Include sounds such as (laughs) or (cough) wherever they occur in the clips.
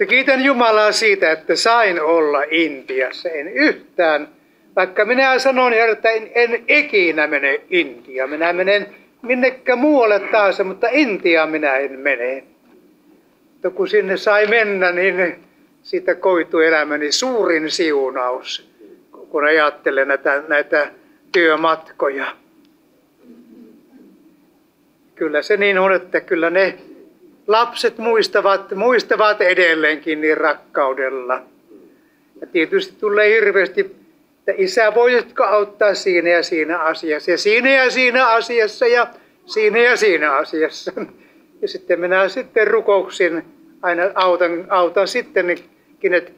Mutta kiitän Jumalaa siitä, että sain olla Intiassa. En yhtään, vaikka minä sanon, että en, en ikinä mene Intia. Minä menen minnekä muualle taas, mutta Intia minä en mene. Mutta kun sinne sai mennä, niin siitä koitui elämäni suurin siunaus, kun ajattelen näitä, näitä työmatkoja. Kyllä se niin on, että kyllä ne lapset muistavat, muistavat edelleenkin niin rakkaudella. Ja tietysti tulee hirveästi, että isä voisitko auttaa siinä ja siinä asiassa ja siinä ja siinä asiassa ja siinä ja siinä asiassa. Ja sitten minä sitten rukouksin, aina autan, autan sitten kenet,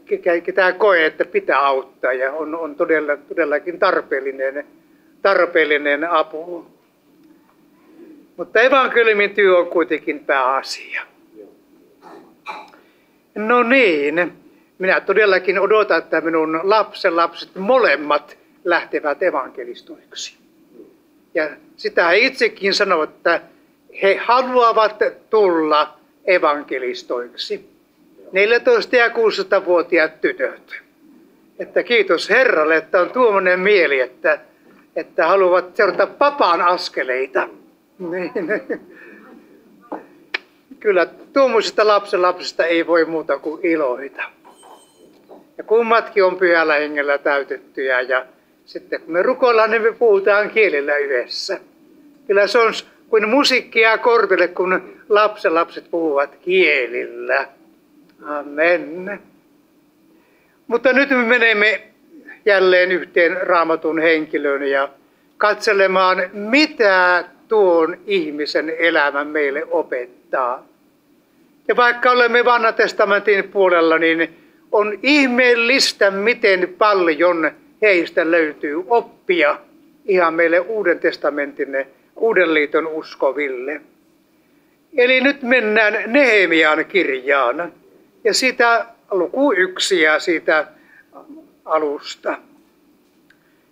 ketä koe, että pitää auttaa ja on, on todella, todellakin tarpeellinen, tarpeellinen apu. Mutta evankeliumin työ on kuitenkin pääasia. No niin, minä todellakin odotan, että minun lapsen lapset molemmat lähtevät evankelistoiksi. Ja sitä he itsekin sanovat, että he haluavat tulla evankelistoiksi. 14- ja 16-vuotiaat tytöt. Että kiitos Herralle, että on tuommoinen mieli, että, että haluavat seurata papan askeleita. (laughs) Kyllä tuommoisesta lapsen lapsesta ei voi muuta kuin iloita. Ja kummatkin on pyhällä hengellä täytettyjä ja sitten kun me rukoillaan, niin me puhutaan kielillä yhdessä. Kyllä se on kuin musiikkia korville, kun lapsen lapset puhuvat kielillä. Amen. Mutta nyt me menemme jälleen yhteen raamatun henkilöön ja katselemaan, mitä tuon ihmisen elämä meille opettaa. Ja vaikka olemme vanha testamentin puolella, niin on ihmeellistä, miten paljon heistä löytyy oppia ihan meille Uuden testamentin, Uuden liiton uskoville. Eli nyt mennään Nehemian kirjaan ja sitä luku yksi ja siitä alusta.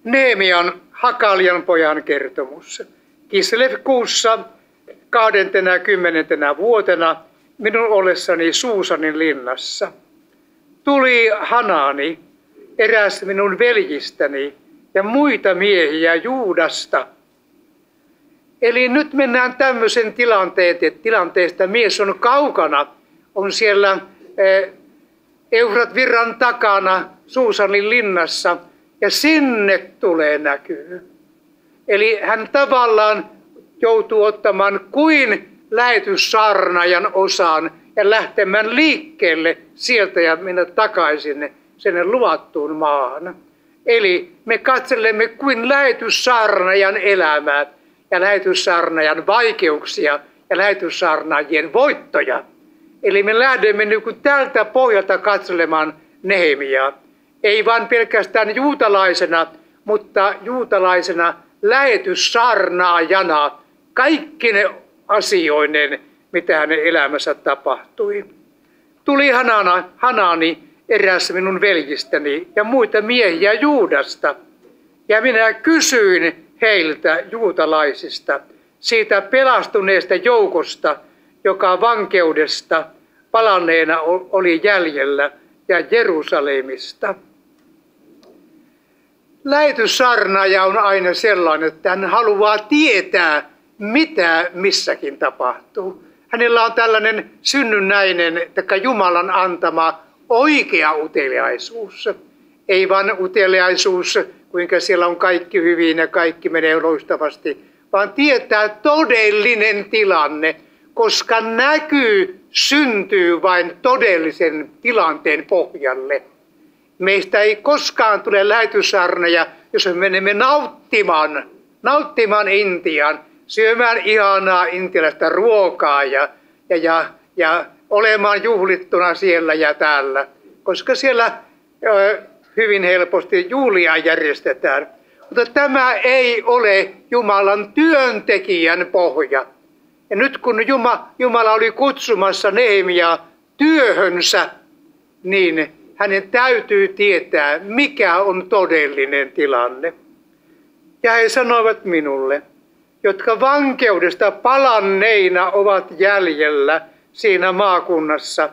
Nehemian Hakalian pojan kertomus. Kislev kuussa 20. vuotena minun ollessani Suusanin linnassa. Tuli Hanani, eräs minun veljistäni ja muita miehiä Juudasta. Eli nyt mennään tämmöisen tilanteet, tilanteesta mies on kaukana, on siellä eh, Eufrat virran takana Suusanin linnassa ja sinne tulee näkyy. Eli hän tavallaan joutuu ottamaan kuin lähetyssarnajan osaan ja lähtemään liikkeelle sieltä ja mennä takaisin sinne luvattuun maahan. Eli me katselemme kuin lähetyssarnajan elämää ja lähetyssarnajan vaikeuksia ja lähetyssarnaajien voittoja. Eli me lähdemme niin tältä pohjalta katselemaan Nehemiaa. Ei vain pelkästään juutalaisena, mutta juutalaisena lähetyssarnaajana kaikki ne asioinen, mitä hänen elämässä tapahtui. Tuli Hanana, Hanani, eräs minun veljistäni ja muita miehiä Juudasta. Ja minä kysyin heiltä juutalaisista, siitä pelastuneesta joukosta, joka vankeudesta palanneena oli jäljellä ja Jerusalemista. Lähetyssarnaaja on aina sellainen, että hän haluaa tietää, mitä missäkin tapahtuu. Hänellä on tällainen synnynnäinen, taikka Jumalan antama oikea uteliaisuus. Ei vain uteliaisuus, kuinka siellä on kaikki hyvin ja kaikki menee loistavasti, vaan tietää todellinen tilanne, koska näkyy syntyy vain todellisen tilanteen pohjalle. Meistä ei koskaan tule lähetysarneja, jos me menemme nauttimaan, nauttimaan Intian, syömään ihanaa intialaista ruokaa ja, ja, ja, ja olemaan juhlittuna siellä ja täällä. Koska siellä hyvin helposti juhlia järjestetään. Mutta tämä ei ole Jumalan työntekijän pohja. Ja nyt kun Jumala oli kutsumassa Nehemia työhönsä, niin hänen täytyy tietää, mikä on todellinen tilanne. Ja he sanoivat minulle, jotka vankeudesta palanneina ovat jäljellä siinä maakunnassa,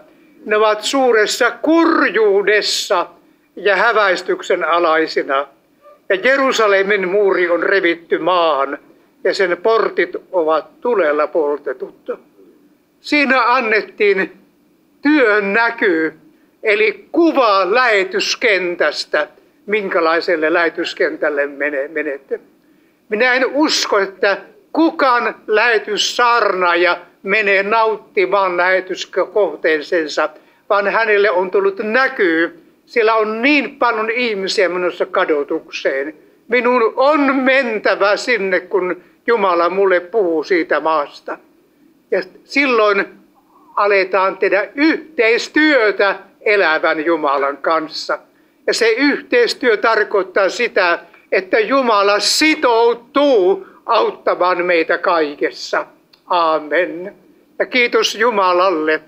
Ne ovat suuressa kurjuudessa ja häväistyksen alaisina. Ja Jerusalemin muuri on revitty maahan ja sen portit ovat tulella poltetut. Siinä annettiin työn näkyy, eli kuva lähetyskentästä, minkälaiselle lähetyskentälle menette. Minä en usko, että kukaan lähetyssaarnaaja menee nauttimaan lähetyskohteensa, vaan hänelle on tullut näkyy. Siellä on niin paljon ihmisiä menossa kadotukseen. Minun on mentävä sinne, kun Jumala mulle puhuu siitä maasta. Ja silloin aletaan tehdä yhteistyötä elävän Jumalan kanssa. Ja se yhteistyö tarkoittaa sitä, että Jumala sitoutuu auttamaan meitä kaikessa. Amen. Ja kiitos Jumalalle.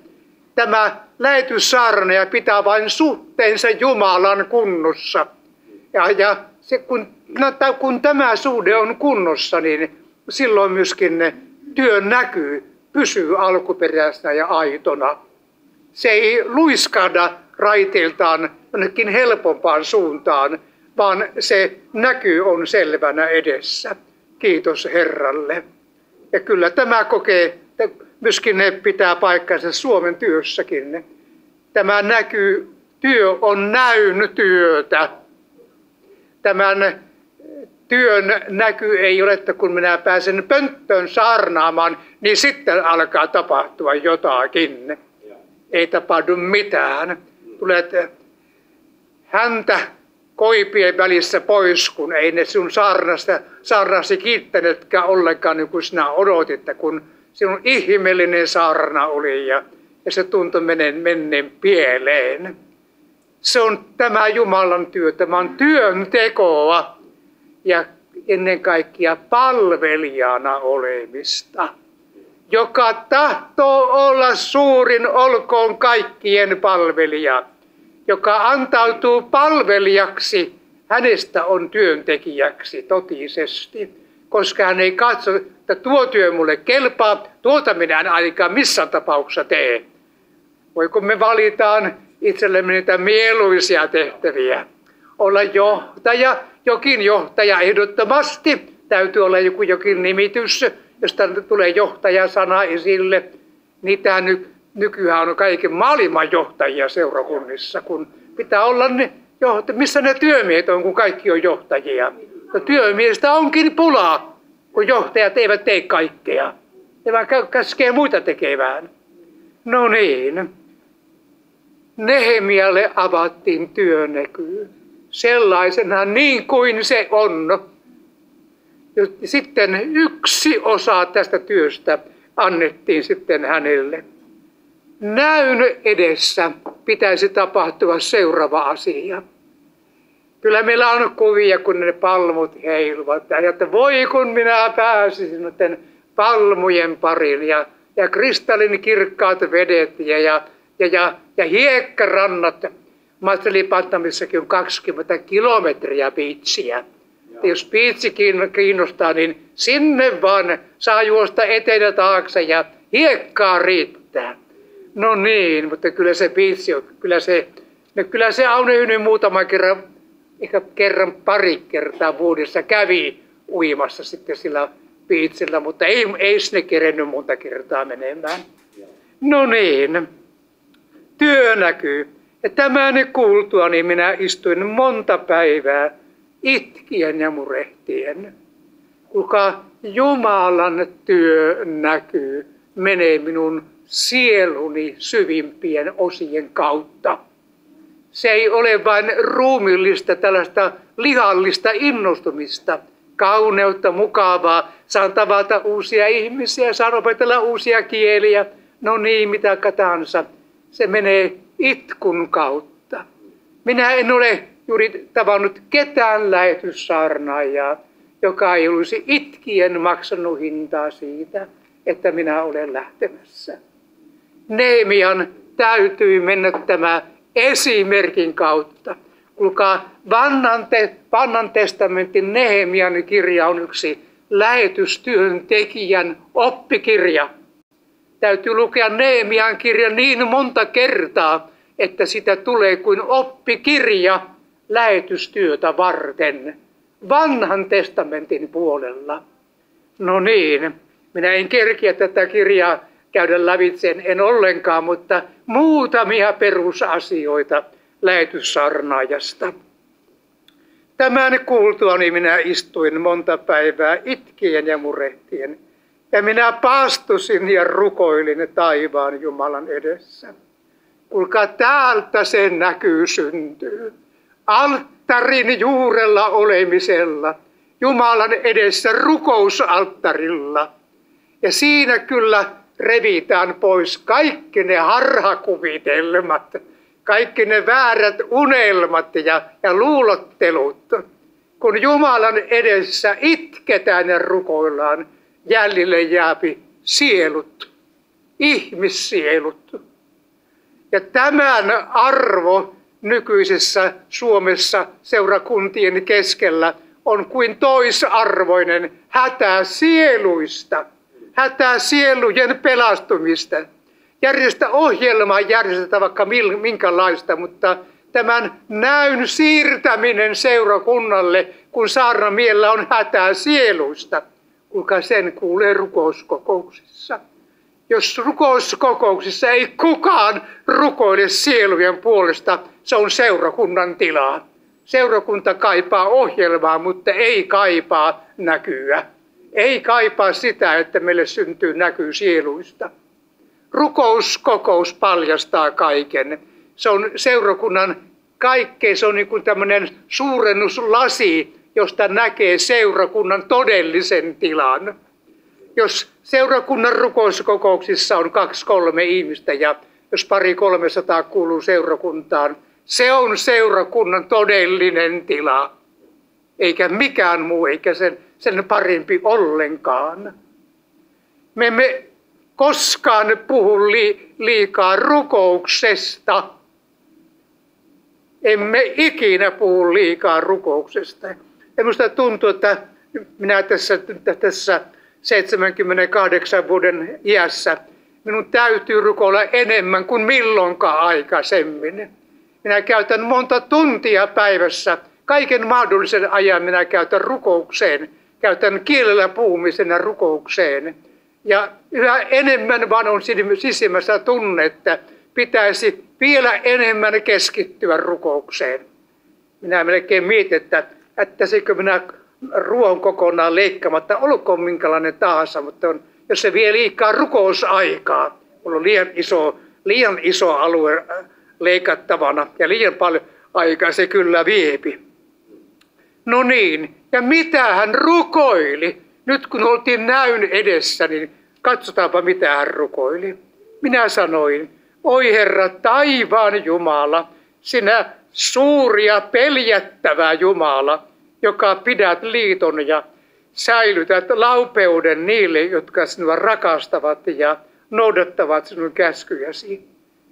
Tämä lähetyssaarnaja pitää vain suhteensa Jumalan kunnossa. Ja, ja se, kun, no, kun tämä suhde on kunnossa, niin silloin myöskin työ näkyy, pysyy alkuperäisenä ja aitona. Se ei luiskahda raiteiltaan jonnekin helpompaan suuntaan, vaan se näkyy on selvänä edessä. Kiitos Herralle. Ja kyllä tämä kokee, myöskin ne pitää paikkansa Suomen työssäkin. Tämä näkyy, työ on näyn työtä. Tämän työn näky ei ole, että kun minä pääsen pönttöön saarnaamaan, niin sitten alkaa tapahtua jotakin. Ei tapahdu mitään. Tulet häntä koipien välissä pois, kun ei ne sinun saarnasta, saarnasi kiittäneetkään ollenkaan, niin kuin sinä odotit, kun sinun ihmeellinen saarna oli ja, ja se tuntui menen, menneen pieleen. Se on tämä Jumalan työ, tämä on työntekoa ja ennen kaikkea palvelijana olemista. Joka tahtoo olla suurin, olkoon kaikkien palvelija joka antautuu palvelijaksi, hänestä on työntekijäksi totisesti, koska hän ei katso, että tuo työ mulle kelpaa, tuota minä en ainakaan missään tapauksessa tee. Voiko me valitaan itsellemme niitä mieluisia tehtäviä? Olla johtaja, jokin johtaja ehdottomasti. Täytyy olla joku jokin nimitys, josta tulee johtajasana esille. Niitä nyt nykyään on kaiken maailman johtajia seurakunnissa, kun pitää olla ne johtajia. Missä ne työmiehet on, kun kaikki on johtajia? No työmiehistä onkin pulaa, kun johtajat eivät tee kaikkea. Ne vaan käskee muita tekevään. No niin. Nehemialle avattiin työnäky. Sellaisena niin kuin se on. Sitten yksi osa tästä työstä annettiin sitten hänelle näyn edessä pitäisi tapahtua seuraava asia. Kyllä meillä on kuvia, kun ne palmut heiluvat. Ja että voi kun minä pääsisin noiden palmujen parin ja, ja kristallin kirkkaat vedet ja, ja, ja, ja, ja hiekkarannat. Matselipattamissakin on 20 kilometriä biitsiä. Jos piitsi kiinnostaa, niin sinne vaan saa juosta eteen ja taakse ja hiekkaa riittää. No niin, mutta kyllä se biisi on, kyllä se, no kyllä se Aune Yny muutama kerran, ehkä kerran pari kertaa vuodessa kävi uimassa sitten sillä biitsillä, mutta ei, ei sinne kerennyt monta kertaa menemään. No niin, työ näkyy. Ja tämän kuultua, niin minä istuin monta päivää itkien ja murehtien. Kuka Jumalan työ näkyy, menee minun sieluni syvimpien osien kautta. Se ei ole vain ruumillista tällaista lihallista innostumista, kauneutta, mukavaa. Saan tavata uusia ihmisiä, saan opetella uusia kieliä. No niin, mitä katansa. Se menee itkun kautta. Minä en ole juuri tavannut ketään lähetyssaarnaajaa, joka ei olisi itkien maksanut hintaa siitä, että minä olen lähtemässä. Neemian täytyy mennä tämä esimerkin kautta. Kuulkaa, vannan, te, vannan testamentin Nehemian kirja on yksi lähetystyöntekijän oppikirja. Täytyy lukea Neemian kirja niin monta kertaa, että sitä tulee kuin oppikirja lähetystyötä varten vanhan testamentin puolella. No niin, minä en kerkiä tätä kirjaa käydä lävitse, en ollenkaan, mutta muutamia perusasioita lähetyssarnaajasta. Tämän kuultuani minä istuin monta päivää itkien ja murehtien, ja minä paastusin ja rukoilin taivaan Jumalan edessä. Kuulkaa, täältä se näkyy syntyy. Alttarin juurella olemisella, Jumalan edessä rukousalttarilla. Ja siinä kyllä revitään pois kaikki ne harhakuvitelmat, kaikki ne väärät unelmat ja, ja luulottelut. Kun Jumalan edessä itketään ja rukoillaan, jäljelle jääpi sielut, ihmissielut. Ja tämän arvo nykyisessä Suomessa seurakuntien keskellä on kuin toisarvoinen hätä sieluista, hätä sielujen pelastumista. Järjestä ohjelmaa järjestetään vaikka minkälaista, mutta tämän näyn siirtäminen seurakunnalle, kun saarnamiellä on hätää sieluista, kuka sen kuulee rukouskokouksissa jos rukouskokouksissa ei kukaan rukoile sielujen puolesta, se on seurakunnan tilaa. Seurakunta kaipaa ohjelmaa, mutta ei kaipaa näkyä. Ei kaipaa sitä, että meille syntyy näky sieluista. Rukouskokous paljastaa kaiken. Se on seurakunnan kaikkea, se on niin kuin tämmöinen suurennuslasi, josta näkee seurakunnan todellisen tilan jos seurakunnan rukouskokouksissa on kaksi kolme ihmistä ja jos pari kolmesataa kuuluu seurakuntaan, se on seurakunnan todellinen tila. Eikä mikään muu, eikä sen, sen parempi ollenkaan. Me emme koskaan puhu li, liikaa rukouksesta. Emme ikinä puhu liikaa rukouksesta. Ja minusta tuntuu, että minä tässä, tässä 78 vuoden iässä minun täytyy rukoilla enemmän kuin milloinkaan aikaisemmin. Minä käytän monta tuntia päivässä, kaiken mahdollisen ajan minä käytän rukoukseen, käytän kielellä puhumisen ja rukoukseen. Ja yhä enemmän vaan on sisimmässä tunne, että pitäisi vielä enemmän keskittyä rukoukseen. Minä melkein mietin, että että minä ruoan kokonaan leikkaamatta, olkoon minkälainen tahansa, mutta on, jos se vie liikaa rukousaikaa, mulla on liian iso, liian iso alue äh, leikattavana ja liian paljon aikaa se kyllä viepi. No niin, ja mitä hän rukoili? Nyt kun oltiin näyn edessä, niin katsotaanpa mitä hän rukoili. Minä sanoin, oi Herra taivaan Jumala, sinä suuri ja peljättävä Jumala, joka pidät liiton ja säilytät laupeuden niille, jotka sinua rakastavat ja noudattavat sinun käskyjäsi.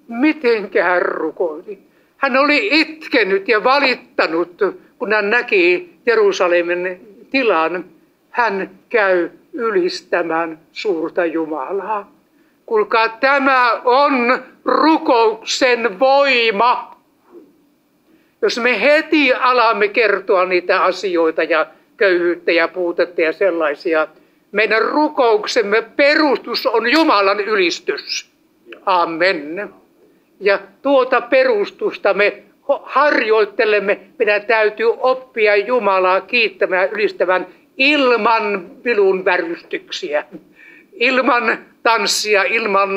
Mitenkä hän rukoili? Hän oli itkenyt ja valittanut, kun hän näki Jerusalemin tilan. Hän käy ylistämään suurta Jumalaa. Kuulkaa, tämä on rukouksen voima. Jos me heti alamme kertoa niitä asioita ja köyhyyttä ja puutetta ja sellaisia, meidän rukouksemme perustus on Jumalan ylistys. Amen. Ja tuota perustusta me harjoittelemme, meidän täytyy oppia Jumalaa kiittämään ja ylistämään ilman vilun värystyksiä, ilman tanssia, ilman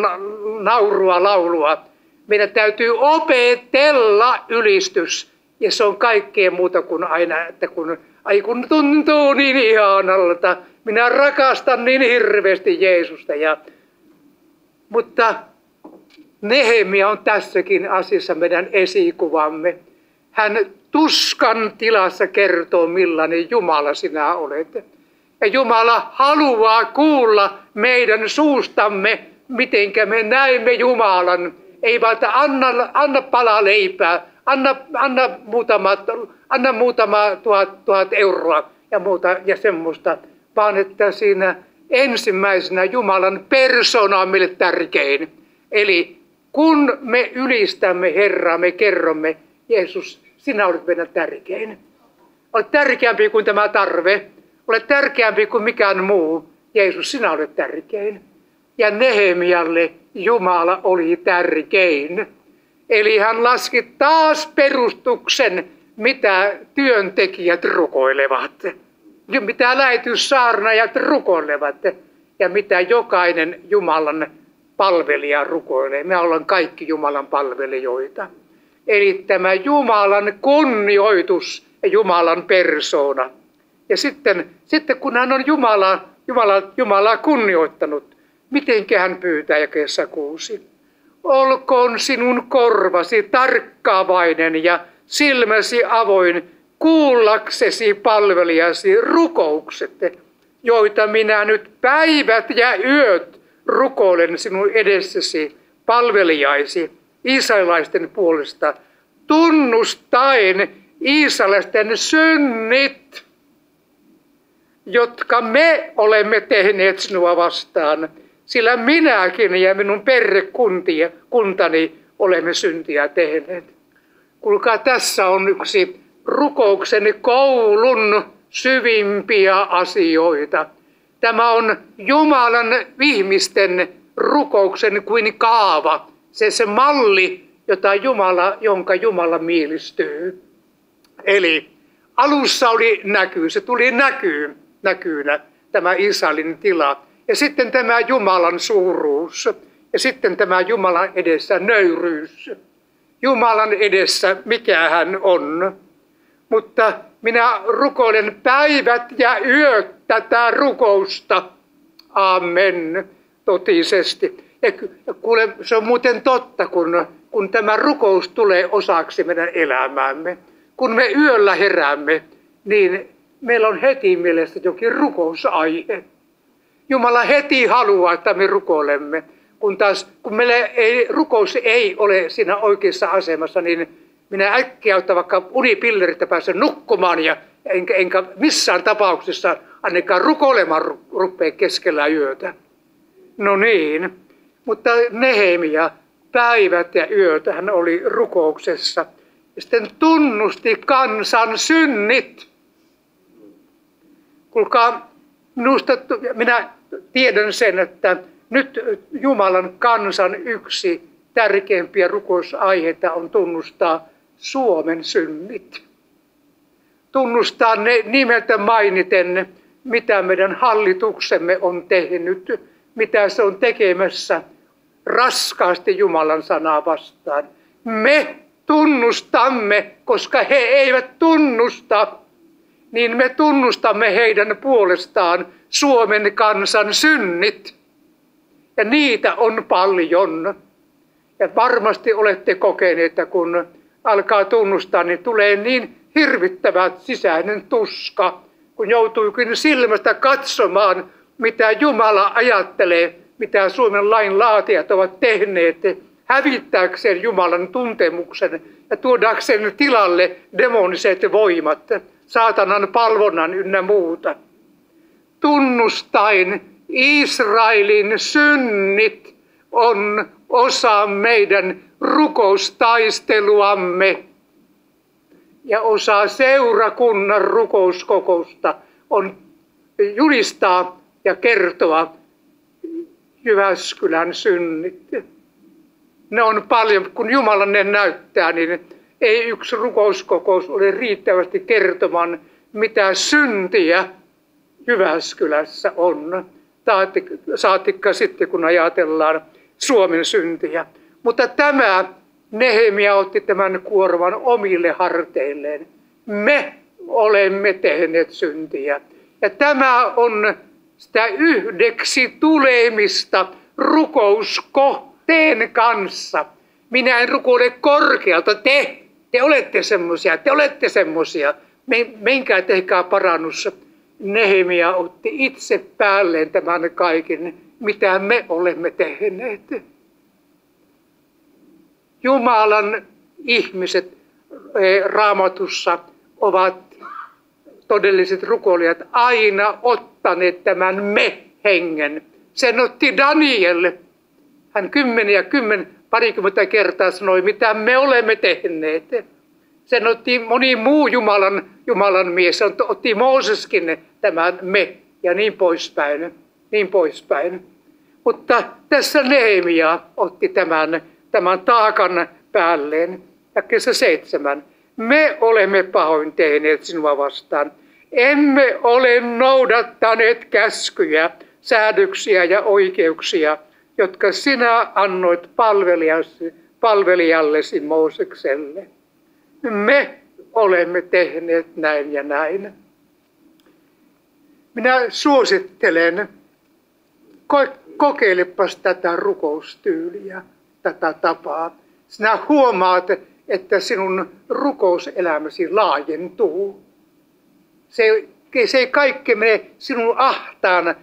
naurua, laulua. Meidän täytyy opetella ylistys ja se on kaikkea muuta kuin aina, että kun, ai kun tuntuu niin ihanalta, minä rakastan niin hirveästi Jeesusta. Ja, mutta Nehemia on tässäkin asiassa meidän esikuvamme. Hän tuskan tilassa kertoo, millainen Jumala sinä olet. Ja Jumala haluaa kuulla meidän suustamme, mitenkä me näemme Jumalan. Ei vaan, että anna, anna pala leipää, anna, anna, muutama, anna muutama tuhat, tuhat euroa ja muuta ja semmoista, vaan että siinä ensimmäisenä Jumalan persona on meille tärkein. Eli kun me ylistämme Herraa, me kerromme, Jeesus, sinä olet meidän tärkein. Olet tärkeämpi kuin tämä tarve. Olet tärkeämpi kuin mikään muu. Jeesus, sinä olet tärkein. Ja Nehemialle Jumala oli tärkein. Eli hän laski taas perustuksen, mitä työntekijät rukoilevat. Mitä lähetyssaarnajat rukoilevat ja mitä jokainen Jumalan palvelija rukoilee. Me ollaan kaikki Jumalan palvelijoita. Eli tämä Jumalan kunnioitus ja Jumalan persona. Ja sitten, sitten kun hän on Jumala, Jumala, Jumalaa kunnioittanut, miten hän pyytää jakeessa kuusi. Olkoon sinun korvasi tarkkaavainen ja silmäsi avoin kuullaksesi palvelijasi rukoukset, joita minä nyt päivät ja yöt rukoilen sinun edessäsi palvelijaisi israelaisten puolesta, tunnustaen israelaisten synnit, jotka me olemme tehneet sinua vastaan, sillä minäkin ja minun perhekuntani olemme syntiä tehneet. Kuulkaa, tässä on yksi rukouksen koulun syvimpiä asioita. Tämä on Jumalan ihmisten rukouksen kuin kaava, se se malli, jota Jumala, jonka Jumala mielistyy. Eli alussa oli näky, se tuli näkyy, näkyynä tämä Israelin tila. Ja sitten tämä Jumalan suuruus. Ja sitten tämä Jumalan edessä nöyryys. Jumalan edessä mikä hän on. Mutta minä rukoilen päivät ja yöt tätä rukousta. Amen. Totisesti. Ja kuule, se on muuten totta, kun, kun tämä rukous tulee osaksi meidän elämäämme. Kun me yöllä heräämme, niin meillä on heti mielessä jokin rukousaihe. Jumala heti haluaa, että me rukoilemme. Kun taas, kun meillä ei, rukous ei ole siinä oikeassa asemassa, niin minä äkkiä ottaa vaikka unipillerit ja pääsen nukkumaan ja enkä, enkä missään tapauksessa ainakaan rukoilemaan rupeaa keskellä yötä. No niin, mutta Nehemia päivät ja yöt hän oli rukouksessa ja sitten tunnusti kansan synnit. Kuulkaa, minusta, minä tiedän sen, että nyt Jumalan kansan yksi tärkeimpiä rukousaiheita on tunnustaa Suomen synnit. Tunnustaa ne nimeltä mainiten, mitä meidän hallituksemme on tehnyt, mitä se on tekemässä raskaasti Jumalan sanaa vastaan. Me tunnustamme, koska he eivät tunnusta, niin me tunnustamme heidän puolestaan Suomen kansan synnit. Ja niitä on paljon. Ja varmasti olette kokeneet, että kun alkaa tunnustaa, niin tulee niin hirvittävä sisäinen tuska, kun joutuukin silmästä katsomaan, mitä Jumala ajattelee, mitä Suomen lain laatijat ovat tehneet hävittääkseen Jumalan tuntemuksen ja tuodakseen tilalle demoniset voimat, saatanan palvonnan ynnä muuta. Tunnustain Israelin synnit on osa meidän rukoustaisteluamme ja osa seurakunnan rukouskokousta on julistaa ja kertoa Jyväskylän synnit. Ne on paljon, kun Jumala ne näyttää, niin ei yksi rukouskokous ole riittävästi kertomaan, mitä syntiä Jyväskylässä on. Saatikka sitten, kun ajatellaan Suomen syntiä. Mutta tämä Nehemia otti tämän kuorman omille harteilleen. Me olemme tehneet syntiä. Ja tämä on sitä yhdeksi tulemista rukouskohteen kanssa. Minä en rukoile korkealta. Te, te olette semmoisia, te olette semmoisia. Menkää tehkää parannus. Nehemia otti itse päälleen tämän kaiken, mitä me olemme tehneet. Jumalan ihmiset eh, raamatussa ovat todelliset rukoilijat aina ottaneet tämän me hengen. Sen otti Daniel. Hän kymmeniä kymmen, parikymmentä kertaa sanoi, mitä me olemme tehneet. Sen otti moni muu Jumalan, Jumalan mies. Otti Mooseskin tämän me ja niin poispäin. Niin poispäin. Mutta tässä Nehemia otti tämän, tämän taakan päälleen. Ja kesä seitsemän. Me olemme pahoin tehneet sinua vastaan. Emme ole noudattaneet käskyjä, säädöksiä ja oikeuksia, jotka sinä annoit palvelijallesi, Moosekselle. Me olemme tehneet näin ja näin. Minä suosittelen, kokeilepas tätä rukoustyyliä, tätä tapaa. Sinä huomaat, että sinun rukouselämäsi laajentuu. Se, se ei kaikki mene sinun ahtaan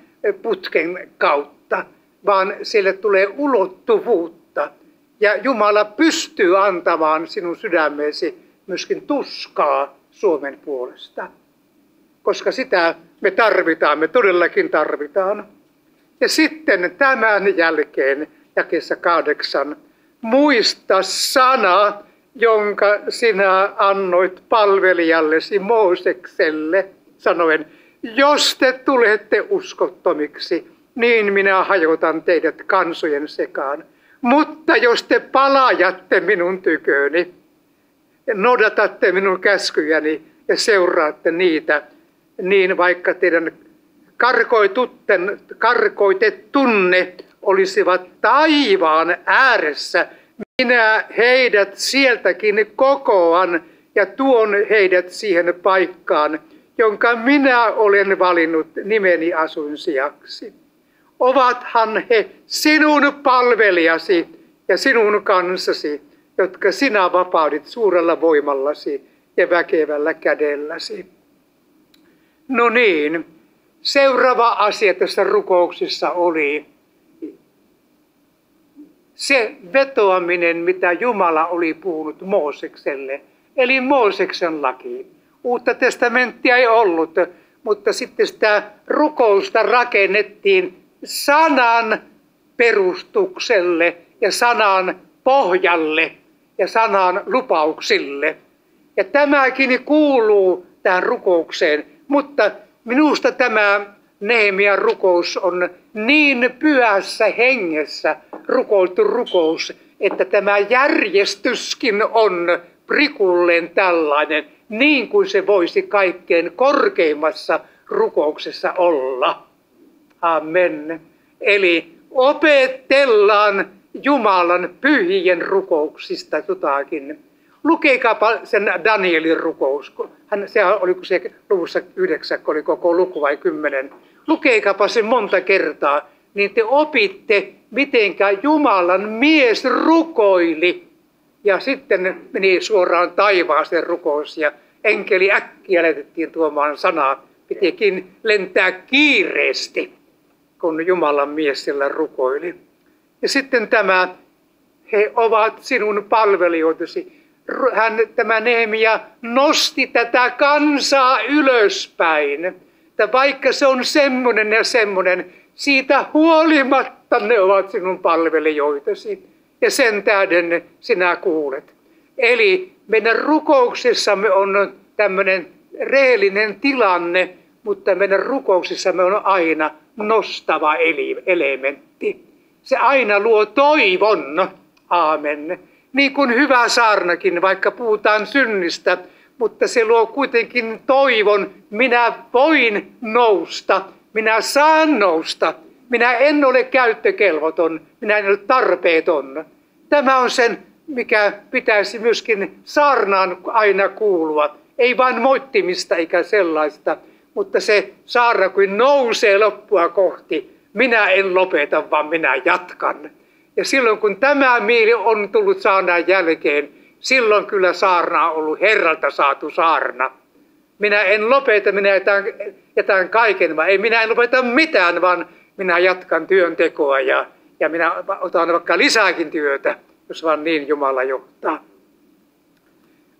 putken kautta, vaan sille tulee ulottuvuutta. Ja Jumala pystyy antamaan sinun sydämeesi myöskin tuskaa Suomen puolesta. Koska sitä me tarvitaan, me todellakin tarvitaan. Ja sitten tämän jälkeen, jakessa kahdeksan, muista sana, jonka sinä annoit palvelijallesi Moosekselle, sanoen, jos te tulette uskottomiksi, niin minä hajotan teidät kansojen sekaan. Mutta jos te palajatte minun tyköni, noudatatte minun käskyjäni ja seuraatte niitä, niin vaikka teidän karkoitettunne olisivat taivaan ääressä, minä heidät sieltäkin kokoan ja tuon heidät siihen paikkaan, jonka minä olen valinnut nimeni asuinsijaksi. Ovathan he sinun palvelijasi ja sinun kansasi, jotka sinä vapaudit suurella voimallasi ja väkevällä kädelläsi. No niin, seuraava asia tässä rukouksessa oli se vetoaminen, mitä Jumala oli puhunut Moosekselle, eli Mooseksen laki. Uutta testamenttia ei ollut, mutta sitten sitä rukousta rakennettiin sanan perustukselle ja sanan pohjalle ja sanan lupauksille. Ja tämäkin kuuluu tähän rukoukseen, mutta minusta tämä Nehemian rukous on niin pyhässä hengessä rukoiltu rukous, että tämä järjestyskin on prikulleen tällainen, niin kuin se voisi kaikkein korkeimmassa rukouksessa olla. Amen. Eli opetellaan Jumalan pyhien rukouksista jotakin. Lukeekaapa sen Danielin rukous. Hän, se oli kun se luvussa yhdeksän, oli koko luku vai kymmenen. Lukeekaapa sen monta kertaa, niin te opitte, mitenkä Jumalan mies rukoili. Ja sitten meni suoraan taivaaseen rukous ja enkeli äkkiä lähetettiin tuomaan sanaa. Pitikin lentää kiireesti, kun Jumalan mies siellä rukoili. Ja sitten tämä, he ovat sinun palvelijoitasi. Hän, tämä Nehemia nosti tätä kansaa ylöspäin. Että vaikka se on semmoinen ja semmoinen, siitä huolimatta ne ovat sinun palvelijoitasi. Ja sen tähden sinä kuulet. Eli meidän rukouksessamme on tämmöinen rehellinen tilanne, mutta meidän rukouksissamme on aina nostava elementti. Se aina luo toivon. Aamen. Niin kuin hyvä saarnakin, vaikka puhutaan synnistä, mutta se luo kuitenkin toivon. Minä voin nousta, minä saan nousta. Minä en ole käyttökelvoton, minä en ole tarpeeton. Tämä on sen, mikä pitäisi myöskin saarnaan aina kuulua. Ei vain moittimista eikä sellaista, mutta se saarna kuin nousee loppua kohti, minä en lopeta, vaan minä jatkan. Ja silloin kun tämä mieli on tullut saarnaan jälkeen, silloin kyllä saarna on ollut Herralta saatu saarna. Minä en lopeta, minä jätän, jätän kaiken, vaan ei minä en lopeta mitään, vaan minä jatkan työntekoa ja, ja minä otan vaikka lisääkin työtä, jos vaan niin Jumala johtaa.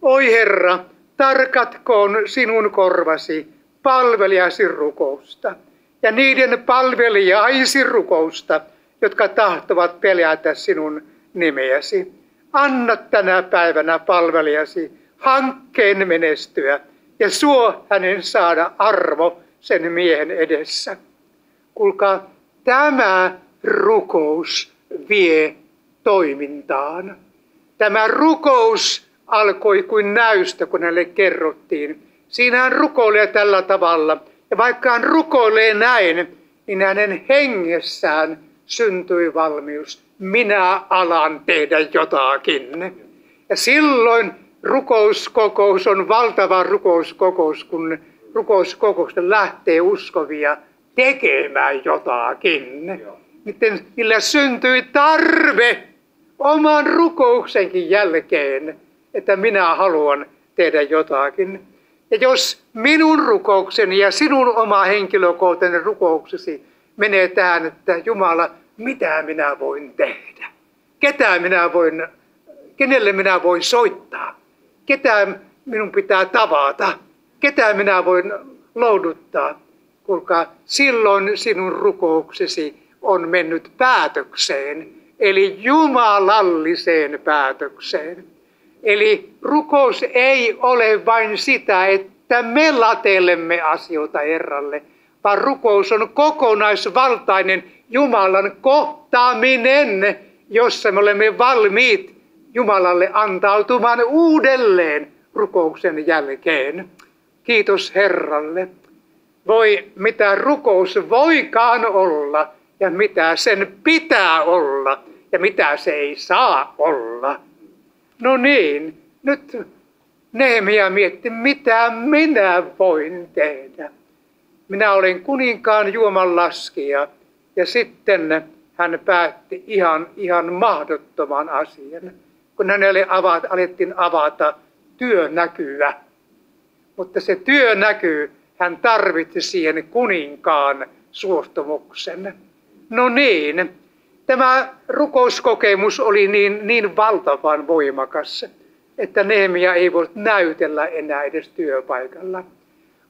Oi Herra, tarkatkoon sinun korvasi palvelijasi rukousta ja niiden palvelijaisi rukousta, jotka tahtovat pelätä sinun nimeäsi. Anna tänä päivänä palvelijasi hankkeen menestyä ja suo hänen saada arvo sen miehen edessä. Kuulkaa, tämä rukous vie toimintaan. Tämä rukous alkoi kuin näystä, kun hänelle kerrottiin. Siinä hän rukoilee tällä tavalla. Ja vaikka hän rukoilee näin, niin hänen hengessään syntyi valmius. Minä alan tehdä jotakin. Ja silloin rukouskokous on valtava rukouskokous, kun rukouskokousta lähtee uskovia tekemään jotakin. Miten niillä syntyi tarve oman rukouksenkin jälkeen, että minä haluan tehdä jotakin. Ja jos minun rukoukseni ja sinun oma henkilökohtainen rukouksesi menee tähän, että Jumala, mitä minä voin tehdä? Ketä minä voin, kenelle minä voin soittaa? Ketä minun pitää tavata? Ketä minä voin louduttaa? Kuulkaa, silloin sinun rukouksesi on mennyt päätökseen, eli jumalalliseen päätökseen. Eli rukous ei ole vain sitä, että me latelemme asioita Herralle, vaan rukous on kokonaisvaltainen Jumalan kohtaaminen, jossa me olemme valmiit Jumalalle antautumaan uudelleen rukouksen jälkeen. Kiitos Herralle. Voi mitä rukous voikaan olla ja mitä sen pitää olla ja mitä se ei saa olla. No niin, nyt Nehemia mietti, mitä minä voin tehdä. Minä olen kuninkaan juoman laskija ja sitten hän päätti ihan, ihan mahdottoman asian, kun hänelle avata, alettiin avata työnäkyä. Mutta se työnäky, hän tarvitsi siihen kuninkaan suostumuksen. No niin, tämä rukouskokemus oli niin, niin valtavan voimakas, että Nehemia ei voi näytellä enää edes työpaikalla.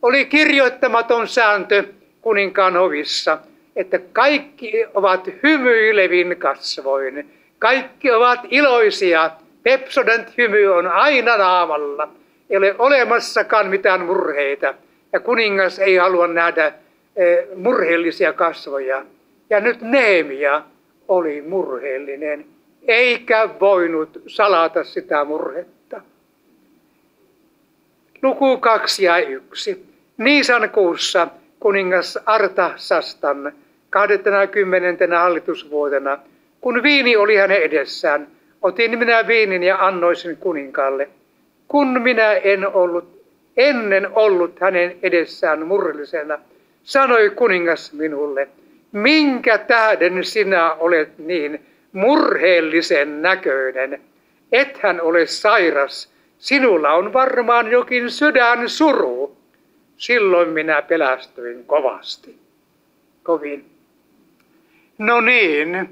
Oli kirjoittamaton sääntö kuninkaan hovissa, että kaikki ovat hymyilevin kasvoin. Kaikki ovat iloisia. Pepsodent hymy on aina naamalla. Ei ole olemassakaan mitään murheita. Ja kuningas ei halua nähdä eh, murheellisia kasvoja. Ja nyt Neemia oli murheellinen, eikä voinut salata sitä murhetta. Luku kaksi ja yksi. Niisan kuussa kuningas Artasastan 20. hallitusvuotena, kun viini oli hänen edessään, otin minä viinin ja annoin sen kuninkaalle. Kun minä en ollut ennen ollut hänen edessään murrillisena, sanoi kuningas minulle, minkä tähden sinä olet niin murheellisen näköinen? Ethän ole sairas, sinulla on varmaan jokin sydän suru. Silloin minä pelästyin kovasti. Kovin. No niin,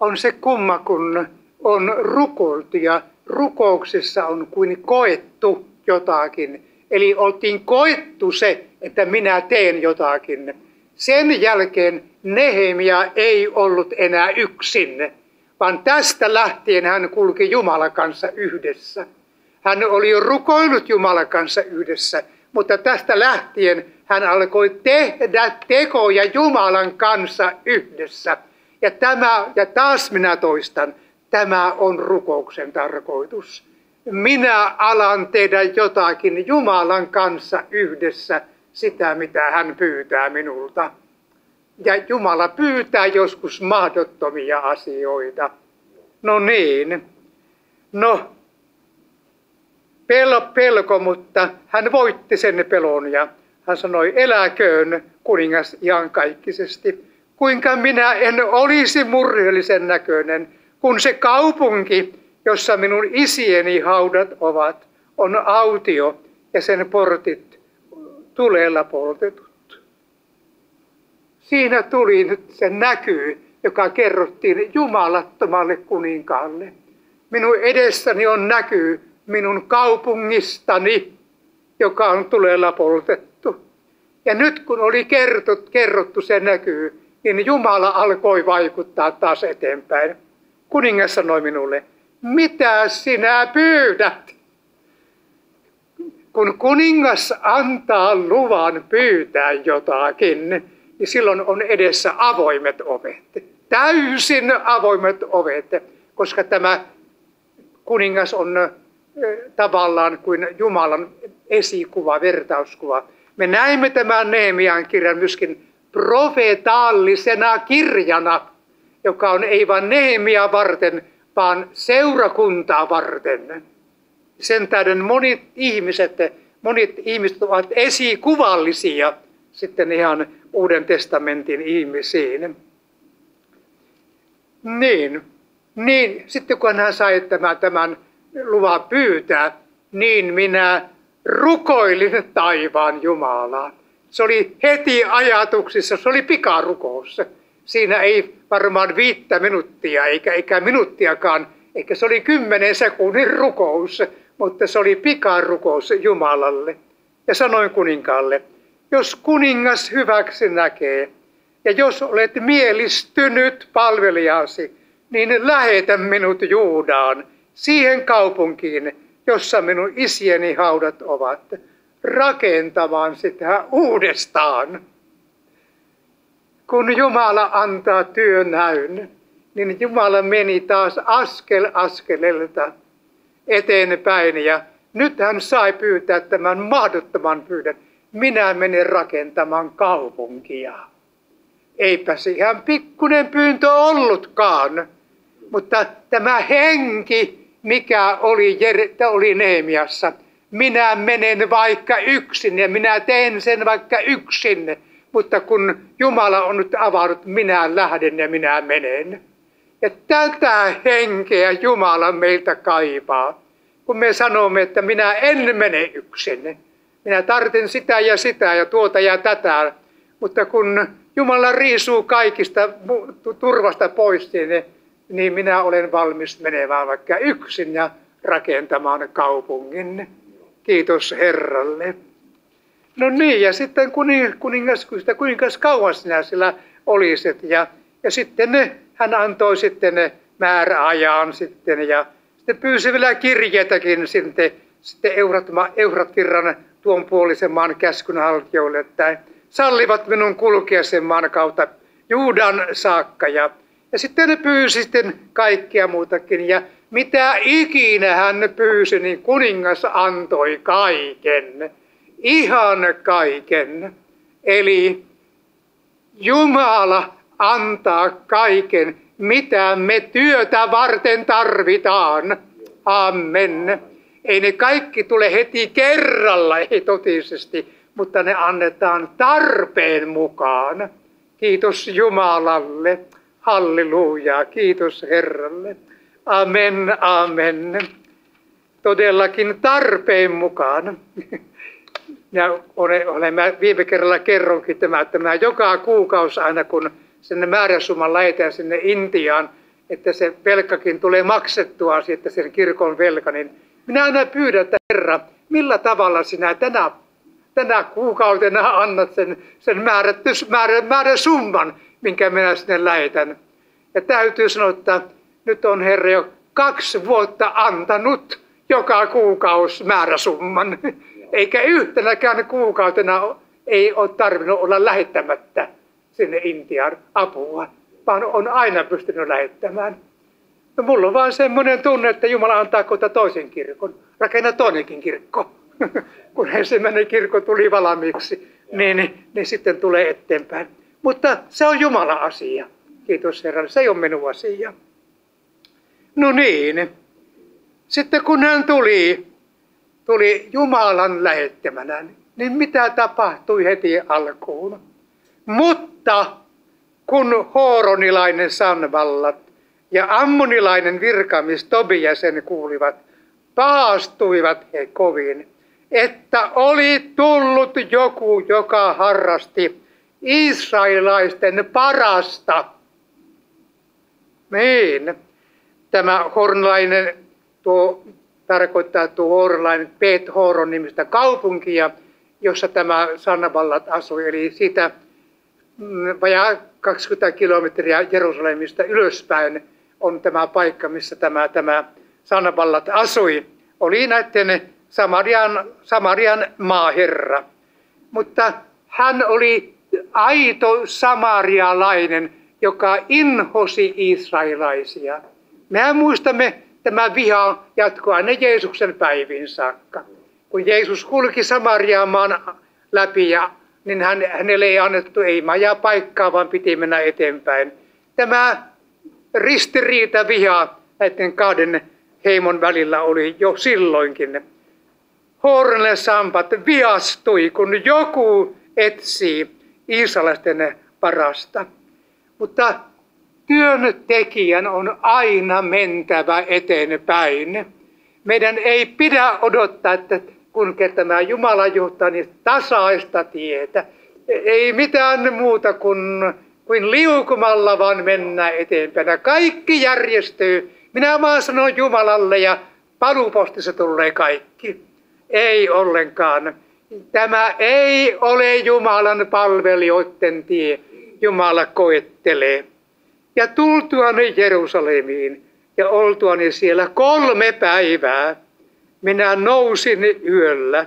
on se kumma, kun on rukoiltu ja rukouksessa on kuin koettu jotakin. Eli oltiin koettu se, että minä teen jotakin. Sen jälkeen Nehemia ei ollut enää yksin, vaan tästä lähtien hän kulki Jumalan kanssa yhdessä. Hän oli jo rukoillut Jumalan kanssa yhdessä, mutta tästä lähtien hän alkoi tehdä tekoja Jumalan kanssa yhdessä. Ja, tämä, ja taas minä toistan, tämä on rukouksen tarkoitus. Minä alan tehdä jotakin Jumalan kanssa yhdessä sitä, mitä hän pyytää minulta. Ja Jumala pyytää joskus mahdottomia asioita. No niin. No, pelko, pelko, mutta hän voitti sen pelon ja hän sanoi, eläköön kuningas iankaikkisesti. Kuinka minä en olisi murheellisen näköinen, kun se kaupunki, jossa minun isieni haudat ovat, on autio ja sen portit tuleella poltetut. Siinä tuli nyt se näkyy, joka kerrottiin jumalattomalle kuninkaalle. Minun edessäni on näkyy minun kaupungistani, joka on tulella poltettu. Ja nyt kun oli kerrottu, kerrottu se näkyy, niin Jumala alkoi vaikuttaa taas eteenpäin. Kuningas sanoi minulle, mitä sinä pyydät? Kun kuningas antaa luvan pyytää jotakin, niin silloin on edessä avoimet ovet. Täysin avoimet ovet, koska tämä kuningas on tavallaan kuin Jumalan esikuva, vertauskuva. Me näimme tämän Nehemian kirjan myöskin profetaallisena kirjana, joka on ei vain Nehemia varten, vaan seurakuntaa varten. Sen tähden monet ihmiset, monet ihmiset ovat esikuvallisia sitten ihan Uuden testamentin ihmisiin. Niin, niin sitten kun hän sai tämän, tämän luvan pyytää, niin minä rukoilin taivaan Jumalaa. Se oli heti ajatuksissa, se oli pikarukous. Siinä ei varmaan viittä minuuttia eikä, eikä minuuttiakaan, eikä se oli kymmenen sekunnin rukous, mutta se oli pikarukous Jumalalle. Ja sanoin kuninkaalle, jos kuningas hyväksi näkee, ja jos olet mielistynyt palvelijasi, niin lähetä minut Juudaan, siihen kaupunkiin, jossa minun isieni haudat ovat, rakentamaan sitä uudestaan. Kun Jumala antaa työnäyn, niin Jumala meni taas askel askelelta eteenpäin ja nyt hän sai pyytää tämän mahdottoman pyydän. Minä menen rakentamaan kaupunkia. Eipä se ihan pikkunen pyyntö ollutkaan, mutta tämä henki, mikä oli, oli Neemiassa, minä menen vaikka yksin ja minä teen sen vaikka yksin, mutta kun Jumala on nyt avannut, minä lähden ja minä menen. Ja tätä henkeä Jumala meiltä kaipaa. Kun me sanomme, että minä en mene yksin. Minä tarvitsen sitä ja sitä ja tuota ja tätä. Mutta kun Jumala riisuu kaikista turvasta pois, niin, minä olen valmis menemään vaikka yksin ja rakentamaan kaupungin. Kiitos Herralle. No niin, ja sitten kuningas, kuningas kauan sinä sillä olisit. Ja, ja sitten ne, hän antoi sitten määräajan sitten ja sitten pyysi vielä kirjetäkin sitten, sitten Eurat, virran tuon puolisen maan käskynhaltijoille, että sallivat minun kulkea sen maan kautta Juudan saakka. Ja, ja sitten ne pyysi sitten kaikkia muutakin. Ja mitä ikinä hän pyysi, niin kuningas antoi kaiken. Ihan kaiken. Eli Jumala antaa kaiken, mitä me työtä varten tarvitaan. Amen. Ei ne kaikki tule heti kerralla, ei totisesti, mutta ne annetaan tarpeen mukaan. Kiitos Jumalalle. Halleluja. Kiitos Herralle. Amen, amen. Todellakin tarpeen mukaan. (laughs) Ja olen, olen mä viime kerralla kerronkin tämä, että mä joka kuukausi aina kun sinne määräsumman lähetään sinne Intiaan, että se velkakin tulee maksettua, että sen kirkon velka, niin minä aina pyydän, että Herra, millä tavalla sinä tänä, tänä kuukautena annat sen, sen määrätty, määrä, määrä summan, minkä minä sinne lähetän. Ja täytyy sanoa, että nyt on Herra jo kaksi vuotta antanut joka kuukausi määräsumman. Eikä yhtenäkään kuukautena ei ole tarvinnut olla lähettämättä sinne Intian apua, vaan on aina pystynyt lähettämään. No mulla on vaan semmoinen tunne, että Jumala antaa kohta toisen kirkon. Rakenna toinenkin kirkko. (laughs) Kun ensimmäinen kirkko tuli valmiiksi, niin, niin, niin sitten tulee eteenpäin. Mutta se on Jumala asia. Kiitos Herralle, se ei ole minun asia. No niin. Sitten kun hän tuli, tuli Jumalan lähettämänä, niin mitä tapahtui heti alkuun? Mutta kun hooronilainen Sanvallat ja ammonilainen virkamies Tobia sen kuulivat, paastuivat he kovin, että oli tullut joku, joka harrasti israelaisten parasta. Niin, tämä hornilainen tuo tarkoittaa tuo hornilainen Pet Horon nimistä kaupunkia, jossa tämä Sannaballat asui. Eli siitä mm, vajaa 20 kilometriä Jerusalemista ylöspäin on tämä paikka, missä tämä, tämä Sannaballat asui. Oli näiden Samarian, Samarian maaherra. Mutta hän oli aito samarialainen, joka inhosi israelaisia. Mehän muistamme tämä viha jatkoi aina Jeesuksen päivin saakka. Kun Jeesus kulki Samarian maan läpi, ja, niin hän, hänelle ei annettu ei majaa paikkaa, vaan piti mennä eteenpäin. Tämä ristiriita viha näiden kahden heimon välillä oli jo silloinkin. Horne Sampat viastui, kun joku etsii israelaisten parasta. Mutta työntekijän on aina mentävä eteenpäin. Meidän ei pidä odottaa, että kun tämä Jumala johtaa, niin tasaista tietä. Ei mitään muuta kuin, kuin liukumalla vaan mennä eteenpäin. Kaikki järjestyy. Minä vaan sanon Jumalalle ja palupostissa tulee kaikki. Ei ollenkaan. Tämä ei ole Jumalan palvelijoiden tie. Jumala koettelee. Ja tultuani Jerusalemiin ja oltuani siellä kolme päivää, minä nousin yöllä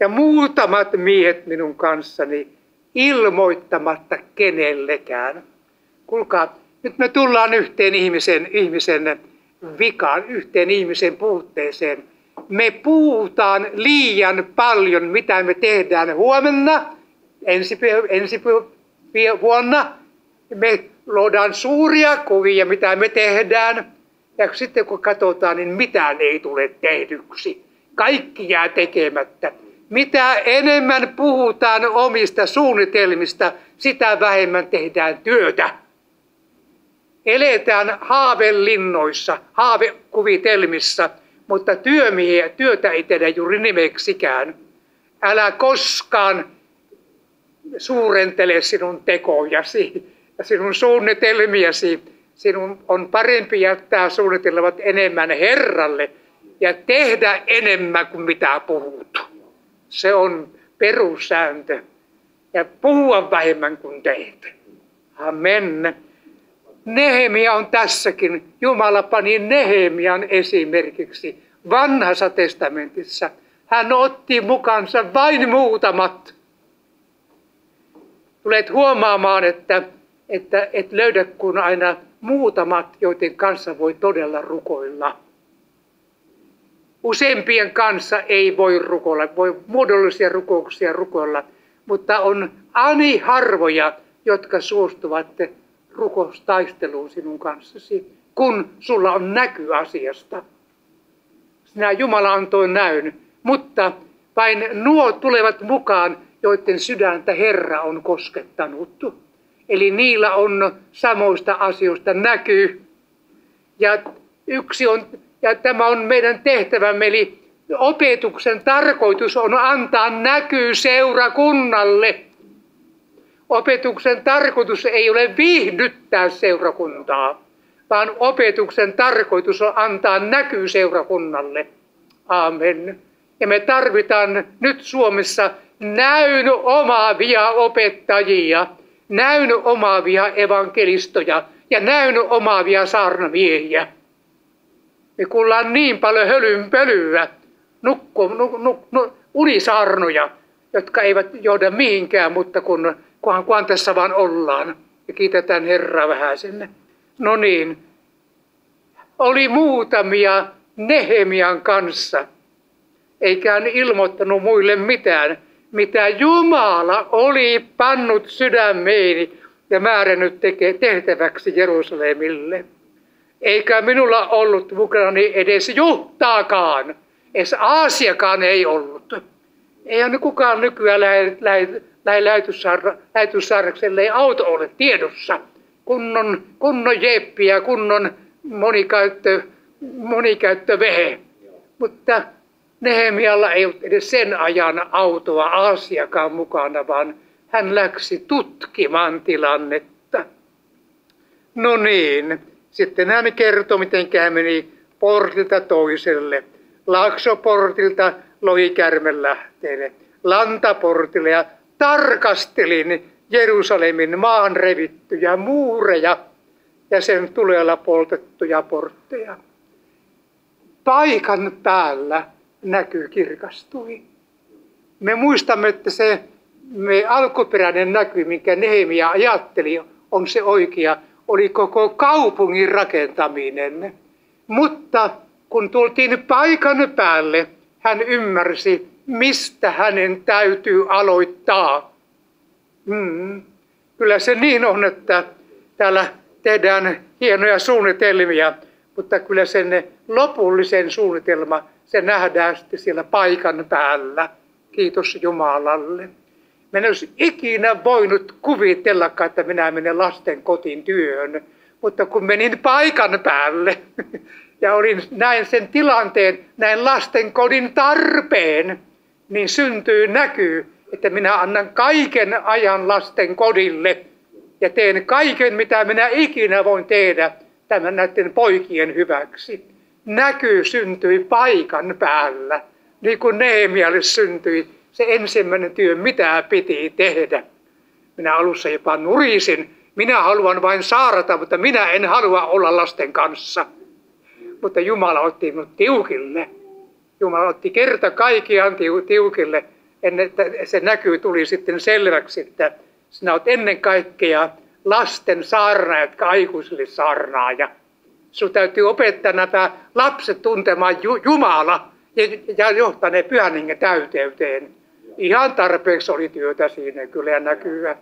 ja muutamat miehet minun kanssani ilmoittamatta kenellekään. Kuulkaa, nyt me tullaan yhteen ihmisen, ihmisen vikaan, yhteen ihmisen puutteeseen. Me puhutaan liian paljon, mitä me tehdään huomenna, ensi, ensi vuonna. Me luodaan suuria kuvia, mitä me tehdään. Ja sitten kun katsotaan, niin mitään ei tule tehdyksi. Kaikki jää tekemättä. Mitä enemmän puhutaan omista suunnitelmista, sitä vähemmän tehdään työtä. Eletään haavelinnoissa, haavekuvitelmissa, mutta työmiehiä, työtä ei tehdä juuri nimeksikään. Älä koskaan suurentele sinun tekojasi ja sinun suunnitelmiasi. Sinun on parempi jättää suunnitelmat enemmän Herralle ja tehdä enemmän kuin mitä puhut. Se on perussääntö. Ja puhua vähemmän kuin teet. Amen. Nehemia on tässäkin. Jumala pani Nehemian esimerkiksi vanhassa testamentissa. Hän otti mukansa vain muutamat. Tulet huomaamaan, että että et löydä kuin aina muutamat, joiden kanssa voi todella rukoilla. Useimpien kanssa ei voi rukoilla, voi muodollisia rukouksia rukoilla, mutta on ani harvoja, jotka suostuvat rukoustaisteluun sinun kanssasi, kun sulla on näky asiasta. Sinä Jumala antoi näyn, mutta vain nuo tulevat mukaan, joiden sydäntä Herra on koskettanut. Eli niillä on samoista asioista näkyy. Ja yksi on, ja tämä on meidän tehtävämme, eli opetuksen tarkoitus on antaa näkyy seurakunnalle. Opetuksen tarkoitus ei ole viihdyttää seurakuntaa, vaan opetuksen tarkoitus on antaa näkyy seurakunnalle. Amen. Ja me tarvitaan nyt Suomessa näyn omaavia opettajia, näyn omaavia evankelistoja ja näyn omaavia saarnamiehiä. Me kuullaan niin paljon hölynpölyä, nukku, nuk, nuk, nuk, unisaarnoja, jotka eivät johda mihinkään, mutta kun, kunhan, kunhan tässä vaan ollaan. Ja kiitetään Herraa vähän sinne. No niin, oli muutamia Nehemian kanssa, eikä hän ilmoittanut muille mitään mitä Jumala oli pannut sydämeeni ja määrännyt teke, tehtäväksi Jerusalemille. Eikä minulla ollut mukanani edes juhtaakaan, edes Aasiakaan ei ollut. Eihän kukaan nykyään lähde, lähde, lähde lähetyssaarakselle, ei auto ole tiedossa. Kunnon, kunnon jeppi ja kunnon monikäyttö, monikäyttövehe. Mutta Nehemialla ei ollut edes sen ajan autoa Aasiakaan mukana, vaan hän läksi tutkimaan tilannetta. No niin, sitten hän kertoi, miten hän meni portilta toiselle. Laaksoportilta Lohikärmen lähteelle. lantaportille ja tarkastelin Jerusalemin maan revittyjä muureja ja sen tulella poltettuja portteja. Paikan päällä näkyy kirkastui. Me muistamme, että se me alkuperäinen näky, minkä Nehemia ajatteli, on se oikea, oli koko kaupungin rakentaminen. Mutta kun tultiin paikan päälle, hän ymmärsi, mistä hänen täytyy aloittaa. Hmm. Kyllä se niin on, että täällä tehdään hienoja suunnitelmia, mutta kyllä sen lopullisen suunnitelma, se nähdään sitten siellä paikan päällä. Kiitos Jumalalle. Mä en olisi ikinä voinut kuvitella, että minä menen lasten kotiin työhön. Mutta kun menin paikan päälle (laughs) ja olin näin sen tilanteen, näin lasten kodin tarpeen, niin syntyy näkyy, että minä annan kaiken ajan lasten kodille ja teen kaiken, mitä minä ikinä voin tehdä tämän näiden poikien hyväksi. Näkyy syntyi paikan päällä, niin kuin Nehemialle syntyi se ensimmäinen työ, mitä piti tehdä. Minä alussa jopa nurisin. Minä haluan vain saarata, mutta minä en halua olla lasten kanssa. Mutta Jumala otti minut tiukille. Jumala otti kerta kaikkiaan tiukille. Ennen, että se näkyy tuli sitten selväksi, että sinä olet ennen kaikkea lasten saarnaaja, jotka aikuisille. Sinun täytyy opettaa nämä lapset tuntemaan Jumala ja johtaa ne pyhän täyteyteen. Ihan tarpeeksi oli työtä siinä kyllä näkyä.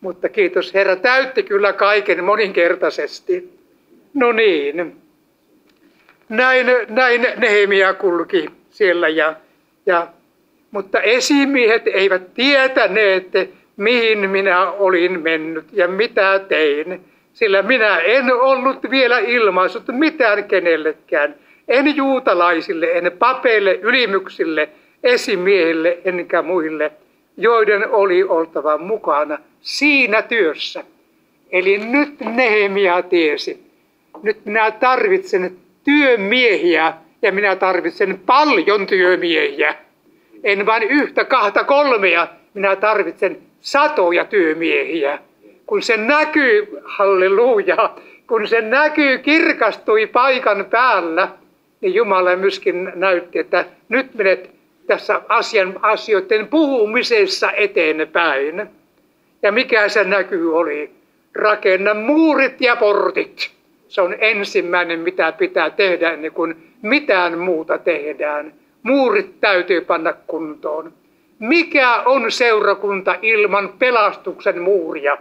Mutta kiitos Herra, täytti kyllä kaiken moninkertaisesti. No niin. Näin, näin Nehemia kulki siellä. Ja, ja, mutta esimiehet eivät tietäneet, mihin minä olin mennyt ja mitä tein. Sillä minä en ollut vielä ilmaissut mitään kenellekään. En juutalaisille, en papeille, ylimyksille – esimiehille enkä muille, joiden oli oltava mukana siinä työssä. Eli nyt Nehemia tiesi, nyt minä tarvitsen työmiehiä ja minä tarvitsen paljon työmiehiä. En vain yhtä, kahta, kolmea, minä tarvitsen satoja työmiehiä. Kun se näkyy, halleluja, kun se näkyy, kirkastui paikan päällä, niin Jumala myöskin näytti, että nyt menet tässä asian, asioiden puhumisessa eteenpäin. Ja mikä se näkyy oli? Rakenna muurit ja portit. Se on ensimmäinen, mitä pitää tehdä ennen kuin mitään muuta tehdään. Muurit täytyy panna kuntoon. Mikä on seurakunta ilman pelastuksen muuria?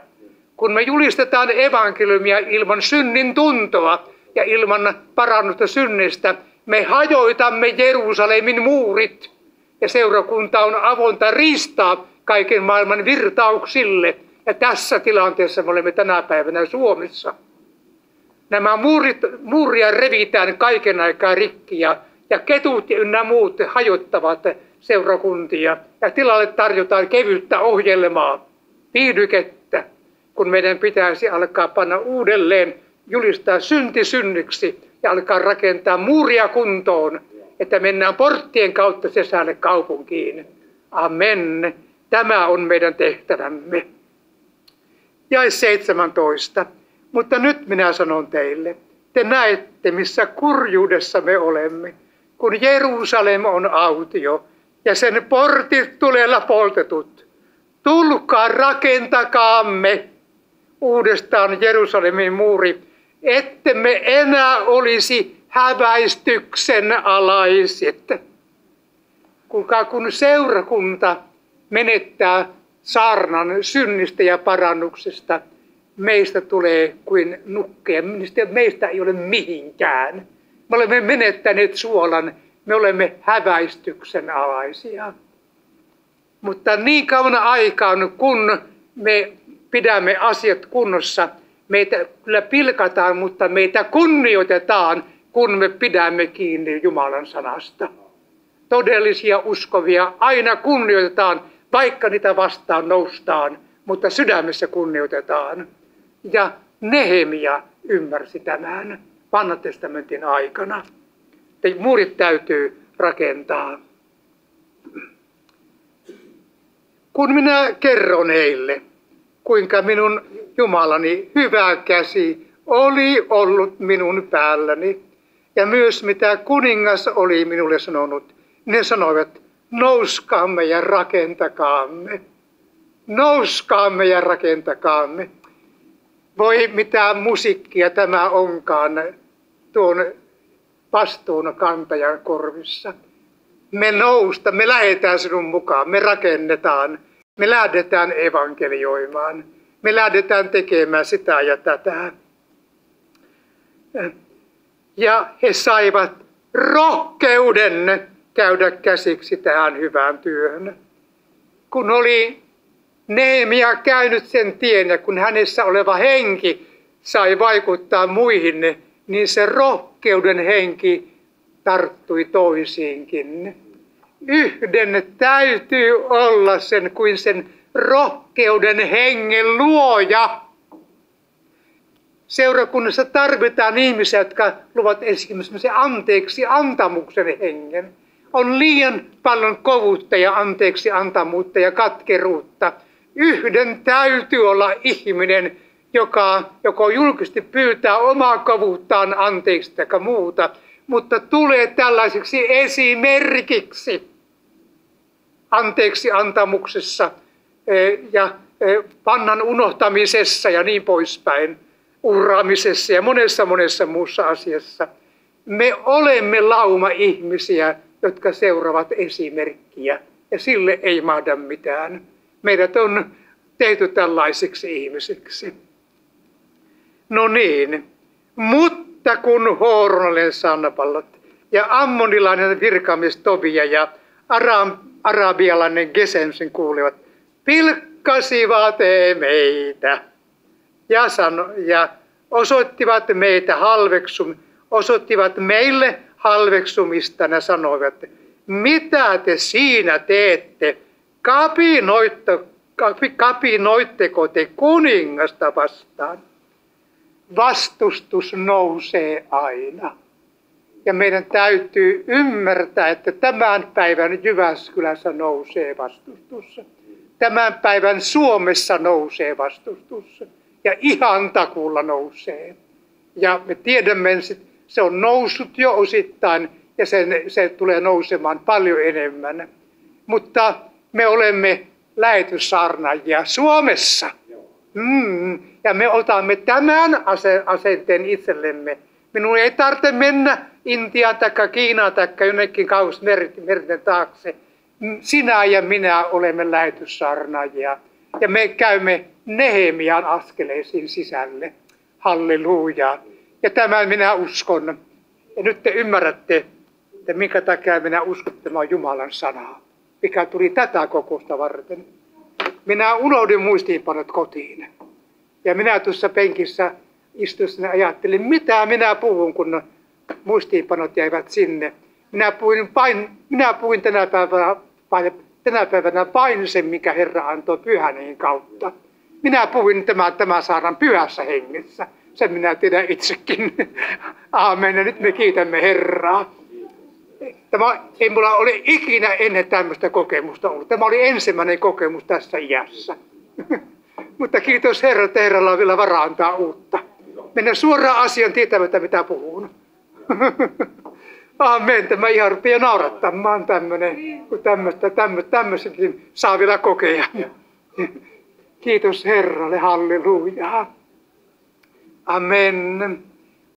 Kun me julistetaan evankeliumia ilman synnin tuntoa ja ilman parannusta synnistä, me hajoitamme Jerusalemin muurit ja seurakunta on avointa ristaa kaiken maailman virtauksille. Ja tässä tilanteessa me olemme tänä päivänä Suomessa. Nämä muurit, muuria revitään kaiken aikaa rikki ja, ja ketut ynnä muut hajottavat seurakuntia. Ja tilalle tarjotaan kevyttä ohjelmaa, viihdykettä, kun meidän pitäisi alkaa panna uudelleen, julistaa synti synniksi ja alkaa rakentaa muuria kuntoon että mennään porttien kautta sisälle kaupunkiin. Amen. Tämä on meidän tehtävämme. Ja 17. Mutta nyt minä sanon teille, te näette, missä kurjuudessa me olemme, kun Jerusalem on autio ja sen portit tulella poltetut. Tulkaa rakentakaamme uudestaan Jerusalemin muuri, ettemme enää olisi häväistyksen alaiset. Kuinka kun seurakunta menettää saarnan synnistä ja parannuksesta, meistä tulee kuin nukkeja. Meistä ei ole mihinkään. Me olemme menettäneet suolan, me olemme häväistyksen alaisia. Mutta niin kauan aikaan, kun me pidämme asiat kunnossa, meitä kyllä pilkataan, mutta meitä kunnioitetaan kun me pidämme kiinni Jumalan sanasta. Todellisia uskovia aina kunnioitetaan, vaikka niitä vastaan noustaan, mutta sydämessä kunnioitetaan. Ja Nehemia ymmärsi tämän vanhan testamentin aikana. Muurit täytyy rakentaa. kun minä kerron heille, kuinka minun Jumalani hyvä käsi oli ollut minun päälläni, ja myös mitä kuningas oli minulle sanonut, ne sanoivat, nouskaamme ja rakentakaamme. Nouskaamme ja rakentakaamme. Voi mitä musiikkia tämä onkaan tuon vastuun kantajan korvissa. Me nousta, me lähdetään sinun mukaan, me rakennetaan, me lähdetään evankelioimaan, me lähdetään tekemään sitä ja tätä. Ja he saivat rohkeuden käydä käsiksi tähän hyvään työhön. Kun oli Neemia käynyt sen tien ja kun hänessä oleva henki sai vaikuttaa muihin, niin se rohkeuden henki tarttui toisiinkin. Yhden täytyy olla sen kuin sen rohkeuden hengen luoja. Seurakunnassa tarvitaan ihmisiä, jotka luovat esimerkiksi anteeksi antamuksen hengen. On liian paljon kovuutta ja anteeksi antamuutta ja katkeruutta. Yhden täytyy olla ihminen, joka joko julkisesti pyytää omaa kovuuttaan anteeksi tai muuta, mutta tulee tällaiseksi esimerkiksi anteeksi antamuksessa e, ja e, pannan unohtamisessa ja niin poispäin, urraamisessa ja monessa monessa muussa asiassa. Me olemme lauma ihmisiä, jotka seuraavat esimerkkiä ja sille ei mahda mitään. Meidät on tehty tällaisiksi ihmisiksi. No niin, mutta kun Hooronen sannapallot ja ammonilainen virkamies Tobia ja Aram, arabialainen Gesemsin kuulivat, pilkkasivat meitä ja, sano, ja osoittivat meitä halveksum, osoittivat meille halveksumista ja sanoivat, mitä te siinä teette, kapinoitte, kapinoitteko te kuningasta vastaan? vastustus nousee aina. Ja meidän täytyy ymmärtää, että tämän päivän Jyväskylässä nousee vastustus. Tämän päivän Suomessa nousee vastustus. Ja ihan takulla nousee. Ja me tiedämme, että se on noussut jo osittain ja sen, se tulee nousemaan paljon enemmän. Mutta me olemme lähetyssaarnaajia Suomessa – Mm, ja me otamme tämän asenteen itsellemme. Minun ei tarvitse mennä Intiaan tai Kiinaan tai jonnekin kauas merten taakse. Sinä ja minä olemme lähetyssarnaajia. Ja me käymme Nehemian askeleisiin sisälle. Halleluja. Ja tämän minä uskon. Ja nyt te ymmärrätte, että minkä takia minä uskon tämä Jumalan sanaa. Mikä tuli tätä kokousta varten. Minä unohdin muistiinpanot kotiin. Ja minä tuossa penkissä istuin ja ajattelin, mitä minä puhun, kun muistiinpanot jäivät sinne. Minä puhuin, pain, minä puhuin tänä päivänä, tänä päivänä vain sen, mikä Herra antoi pyhäneen kautta. Minä puhuin tämä, tämä saadaan pyhässä hengessä. Sen minä tiedän itsekin. (laughs) Aamen. Ja nyt me kiitämme Herraa. Tämä ei mulla ole ikinä ennen tämmöistä kokemusta ollut. Tämä oli ensimmäinen kokemus tässä iässä. (laughs) Mutta kiitos Herra, että Herralla on vielä varaa antaa uutta. Mennä suoraan asian tietämättä, mitä puhun. (laughs) Amen. Tämä ihan rupeaa naurattamaan tämmöinen, kun tämmöistä, tämmöistä, tämmöisenkin saa vielä kokea. (laughs) Kiitos Herralle, halleluja. Amen.